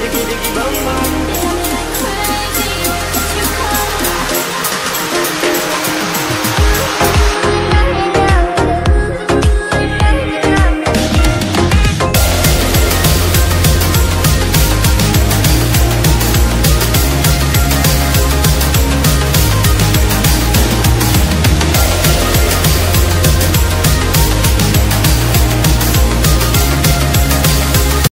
diggy diggy bum bum.